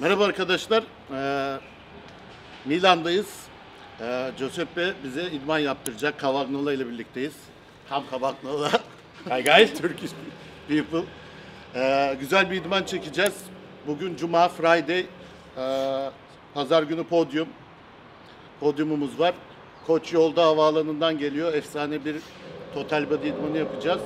Merhaba arkadaşlar. Ee, Milan'dayız. Ee, Giuseppe bize idman yaptıracak. Kavagnola ile birlikteyiz. Tam Kavagnola. Hi guys. Turkish people. Ee, güzel bir idman çekeceğiz. Bugün Cuma, Friday. Ee, Pazar günü podyum. Podyumumuz var. Koç yolda havaalanından geliyor. Efsane bir total body idmanı yapacağız.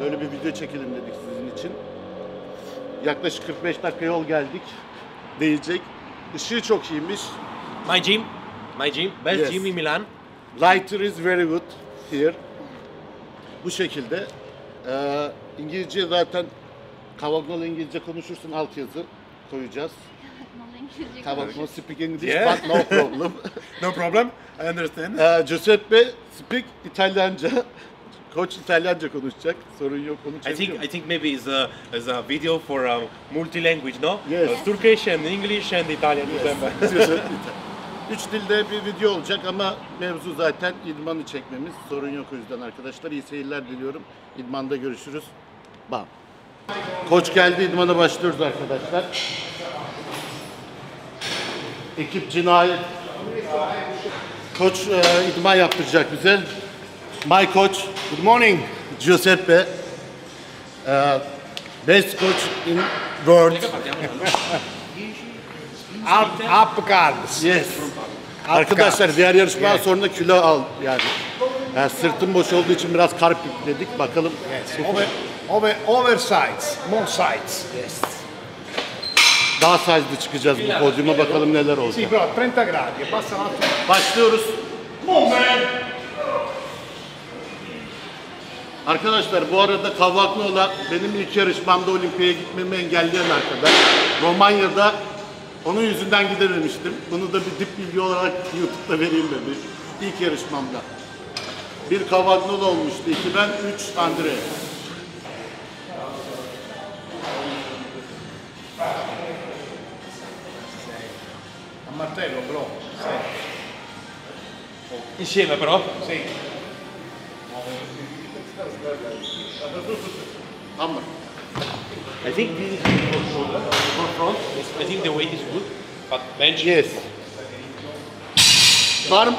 Böyle bir video çekelim dedik sizin için. Yaklaşık 45 dakika yol geldik. Değecek. Işığı çok iyiymiş. My gym. My gym. Best Yes. gym in Milan. Lighter is very good here. Bu şekilde. Ee, İngilizce zaten Kavagnola İngilizce konuşursun altyazı koyacağız. Kavagnola speak English Yeah. but no problem. No problem. I understand. Ee, Giuseppe speak İtalyanca. Koç İtalyanca konuşacak. Sorun yok onu I think I think maybe it's a it's a video for um, multi language, no? Yes. Uh, Turkish and English and Italian. remember? Üç dilde bir video olacak ama mevzu zaten idmanı çekmemiz. Sorun yok o yüzden arkadaşlar. İyi seyirler diliyorum. İdmanda görüşürüz. Bam. Koç geldi idmana başlıyoruz arkadaşlar. Ekip cinayet. Koç e, idman yaptıracak bize. My coach. Good morning. Giuseppe. E, best coach in world. Up, up cards. Yes. Arkadaşlar diğer yarışmadan sonra kilo al yani. yani sırtım boş olduğu için biraz karp yükledik. Bakalım. Yes. Over, over, oversides, more sides. Yes. Daha size'lı çıkacağız bu podyuma bakalım neler olacak. però a Arkadaşlar bu arada Kavaklıoğlu benim ilk yarışmamda olimpiyaya gitmemi engelleyen arkadaş. Romanya'da onun yüzünden gidememiştim. Bunu da bir dip bilgi olarak YouTube'da vereyim dedi. İlk yarışmamda. Bir Kavaklıoğlu olmuştu. iki ben, üç Andre. Martello, bro. Insieme però. Sì. Tamam. I think this is for shoulder. For front. I think the weight is good. But bench. Yes. Var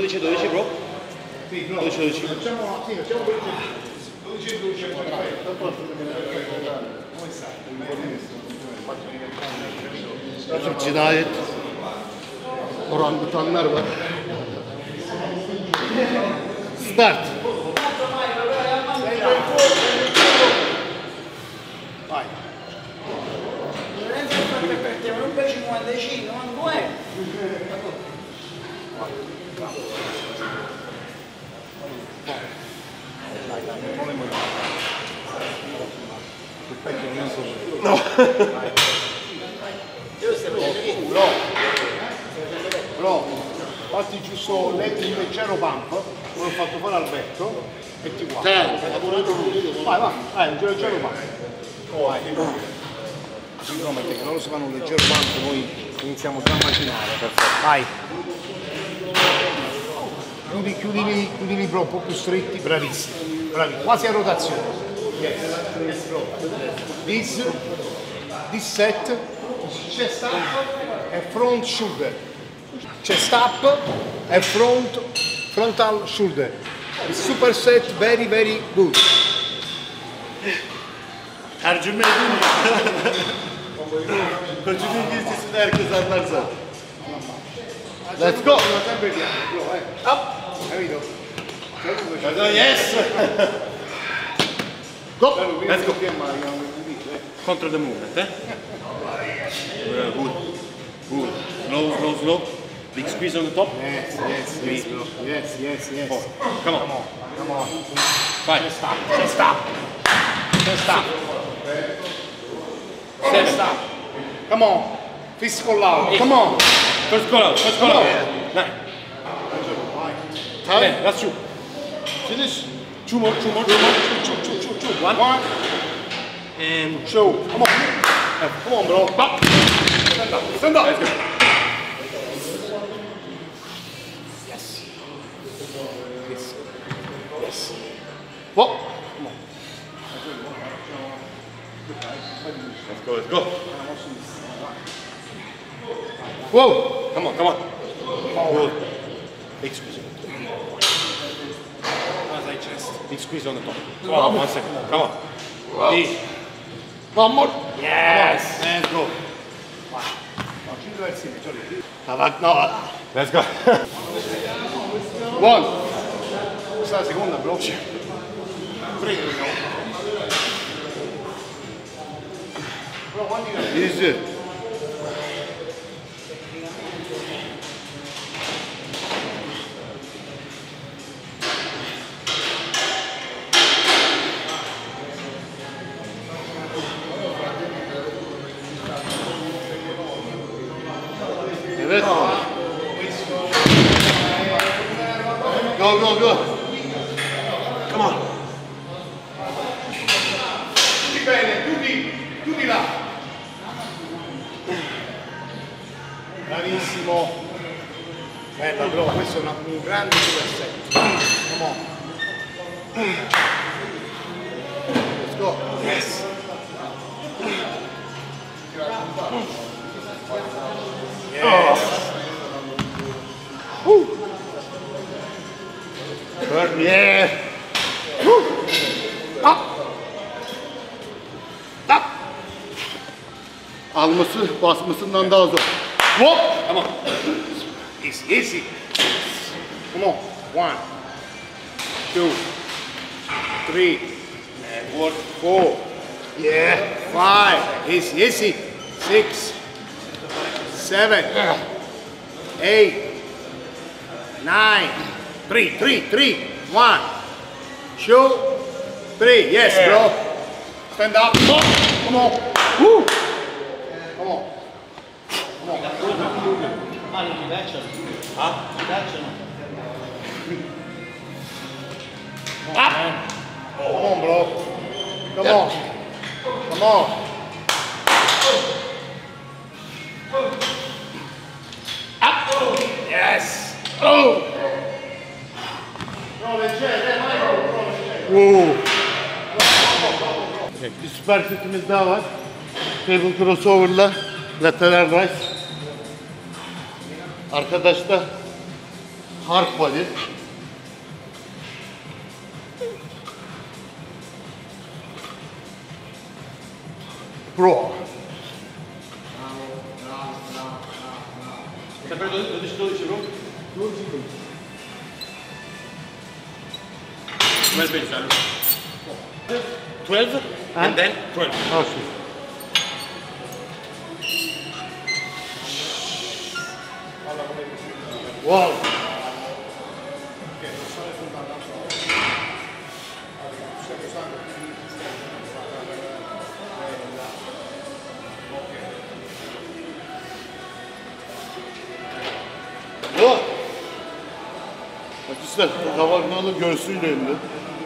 12 12 bro. Sì, bro. 12, 12. Facciamo, sì, facciamo 12 12 e 12 Rakip cinayet. Orangutanlar var. Start. Vai. Lorenzo fatto per te, ma non per 55, ma due. Bro, fatti giusto le- un leggero pump, come ho fatto fare Alberto, e ti guarda. Ten. Vai, vai, vai, un leggero pump. Vai. No, perché loro si fanno un leggero pump, noi iniziamo già a macinare. Vai. Chiudi, chiudili, chiudili bro, un più stretti, bravissimi. Bravi, quasi a rotazione. Yes. This, this set, chest up e front shoulder. Chest up e front, frontal shoulder. Super set, very, very good. Tercüme edeyim mi? Koçun İngilizcesini herkes anlar zaten. Let's go. Eh. Up. Sai come c'è? Yes. Go. Let's go. Che Mario, non mi dice. Control the movement, eh? Uh, good. Good. Slow, slow, slow. Big squeeze on the top. Yes, yes, yes, bro. Yes, yes, yes. Four. Come on. Come on. Five. Chest up, chest up. Chest up. Seven. Up. Come on. Physical loud. Come on. First call out, first call out. Nine. Time. Ten, that's two. Finish. Two more, two more, two more. Two, two, two, two, two. One. One. And Show. Come on. Come on, bro. Back. Stand up. Stand up. let's go. Yes. Yes. Yes. Hop. Let's go, let's go. Whoa. Come on, come on. Good. Big squeeze. Big squeeze on the top. Come on, one second. Come on. Big. One more. Yes. Let's go. No, 5 versi maggiori. Tamam. No. Let's go. One. Questa è la seconda, bro. Prego, bro. Bro, quanti Easy. Bella, bro, questo è una- un grande super set. Come on. Let's go. Yes. Yes. Good. Yeah. Woo. Up. Up. Alması basmasından daha zor. Hop. On. Easy, easy. Come on. One, two, three, Four. four, yeah, five, easy, easy, six, seven, eight, nine, three, three, three, one, two, three. Yes, bro. Stand up. Come on. Woo. Come on. Ma non ti piacciono? Ah? Ti piacciono? Come on, bro. Come on. Come on. Up. Yes. Oh. Oo. Bir süper setimiz daha var. Table crossover'la lateral rise. Arkadaş da hard body. Pro. Sempre 12, 12, bro. 12 bench, Alu. 12 and then 12. Ha şu. Wow. İşte Kavarnalı göğsüyle ünlü.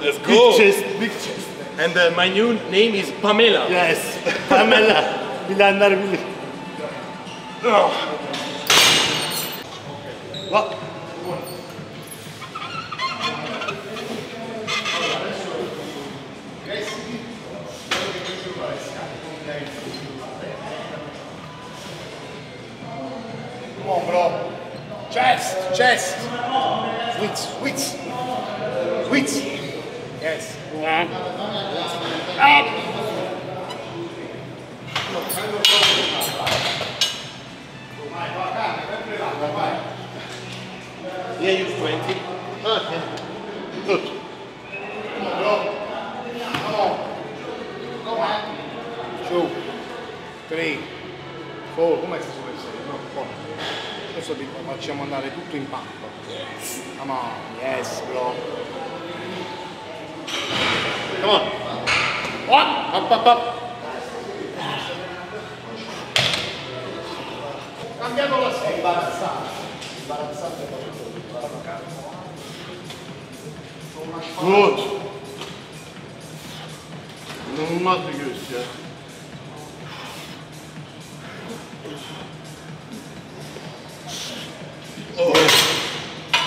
Let's Big chest, big chest. And uh, my new name is Pamela. Yes. Pamela. Bilenler bilir. Chest, chest. Wits, wits. Wits. Yes. Yeah. Up. Yeah, you 20. Okay. Good. Go. Go back. Come on. Adesso ti facciamo andare tutto in pampa. Come on. Yes, bro. Come on. Up, up, up, up. cambiato la serie. Imbarazzante. Imbarazzante Good. İnanılmaz bir göğüs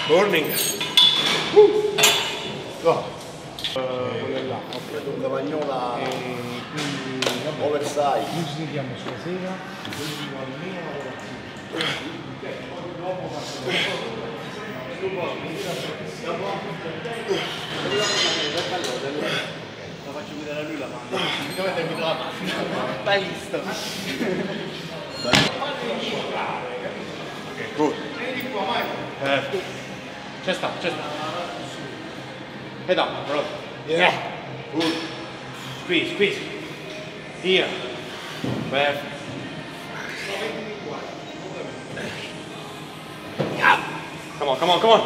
Morning. Uh. No. Uh, là, ok. Cavagnola e eh, quindi oversize. Noi ci sentiamo stasera, Dopo, almeno dopo la faccio guidare a lui la mano. Dove devi la Dai visto. Good. Vieni qua, Michael. Chest up, chest up. Head up, brother. Yeah. Good. Squeeze, squeeze. Here. Perfect. Yeah. Come on, come on, come on.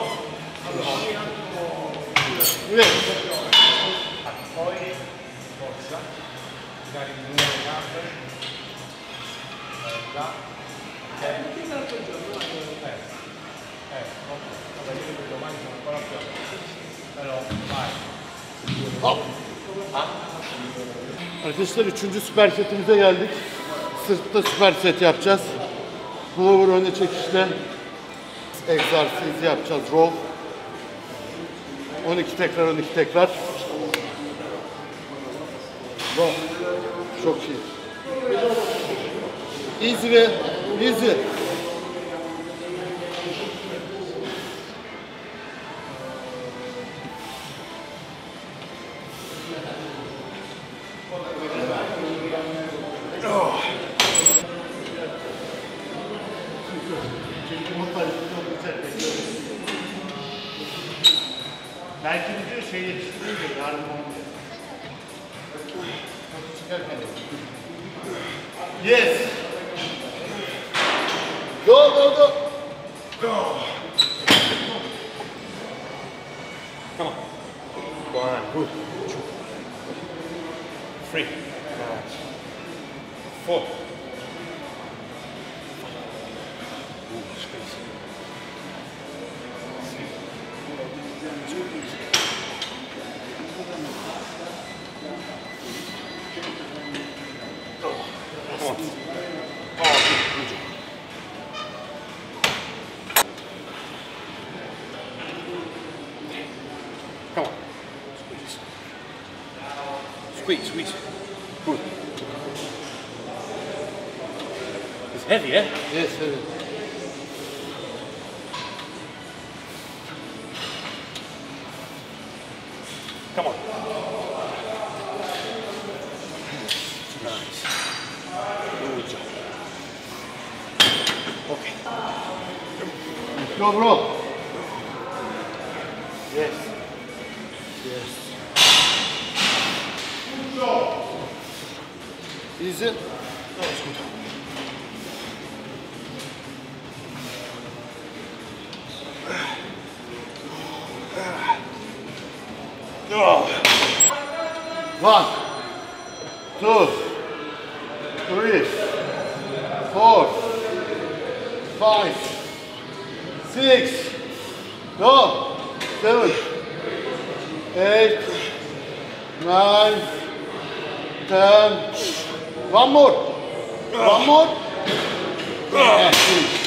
Poi forza, gambe. Credo domani vai. Arkadaşlar üçüncü süper setimize geldik. Sırtta süper set yapacağız. Pullover öne çekişle egzersiz yapacağız. Row. 12 tekrar 12 tekrar. Row. Çok iyi. Easy ve easy. Belki diyor şey yetiştiriyor diyor. Yes. Go go go. One, heavy, eh? Yes, evet. Come on. Nice. Good job. Okay. Go bro. Yes. Yes. Good Easy. That's good. One, two, three, four, five, six, go, seven, eight, nine, ten. One more. One more. Ah. Yeah,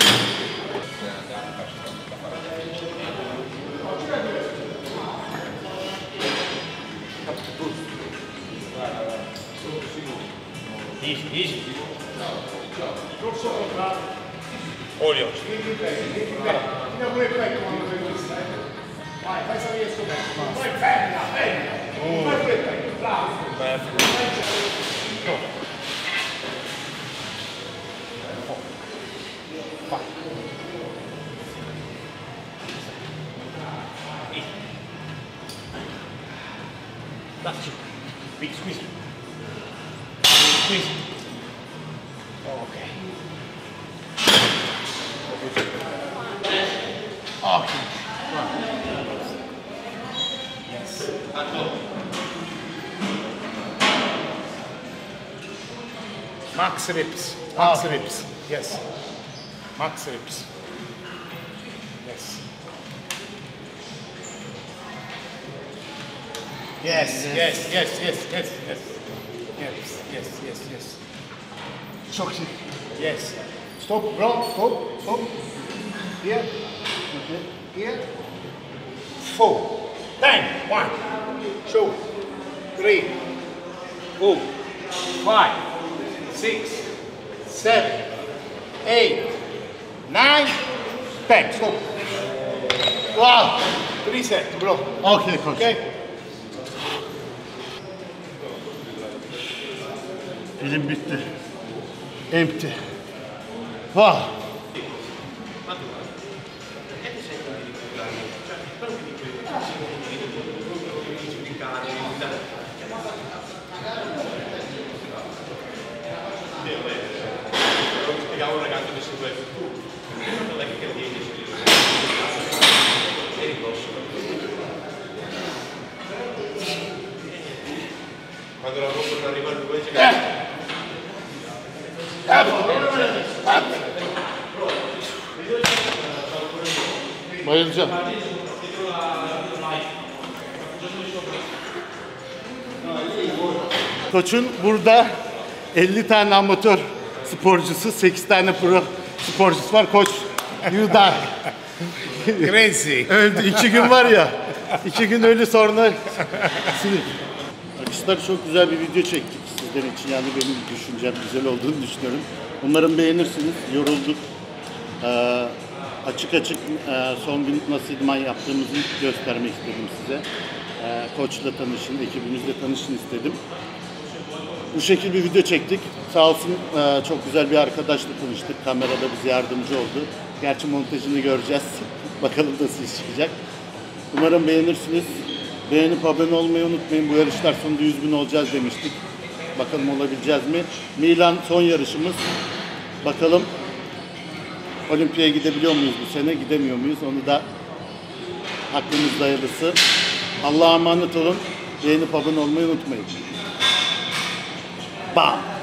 Easy, easy. Non solo tra... Olio. Vieni bene, vieni bene. Tira pure il petto quando fai questa. Vai, fai salire il suo petto. Vai, bella, bella. Fai pure il petto, bravo. Perfetto. Max reps. Max ah. oh. reps. Yes. Max reps. Yes. Yes, yes, yes, yes, yes, yes. Yes, yes, yes, yes. Çok. Yes. Stop, bro, stop, stop. Here. Here. Four. Ten. One. Two. Three. Four. Five. Six. Seven. Eight. Nine. Ten. Stop. Wow. Three sets, bro. Okey koç. Okay. Film bitti. Empty. Vah. Ma io già... Koç'un burada 50 tane amatör sporcusu, 8 tane pro sporcusu var. Koç Yuda Crazy. öldü. 2 gün var ya. 2 gün öldü sonra sinir. Arkadaşlar çok güzel bir video çektik sizler için. Yani benim düşüncem güzel olduğunu düşünüyorum. Umarım beğenirsiniz. Yorulduk. Ee, açık açık e, son gün nasıl idman yaptığımızı göstermek istedim size. Ee, koçla tanışın, ekibimizle tanışın istedim. Bu şekilde bir video çektik. Sağ olsun e, çok güzel bir arkadaşla tanıştık. Kamerada bize yardımcı oldu. Gerçi montajını göreceğiz. Bakalım nasıl çıkacak. Umarım beğenirsiniz. Beğenip abone olmayı unutmayın. Bu yarışlar sonunda 100 bin olacağız demiştik. Bakalım olabileceğiz mi? Milan son yarışımız. Bakalım Olimpiyaya gidebiliyor muyuz bu sene? Gidemiyor muyuz? Onu da aklımızda hayırlısı. Allah'a emanet olun. Beğenip abone olmayı unutmayın. Bam!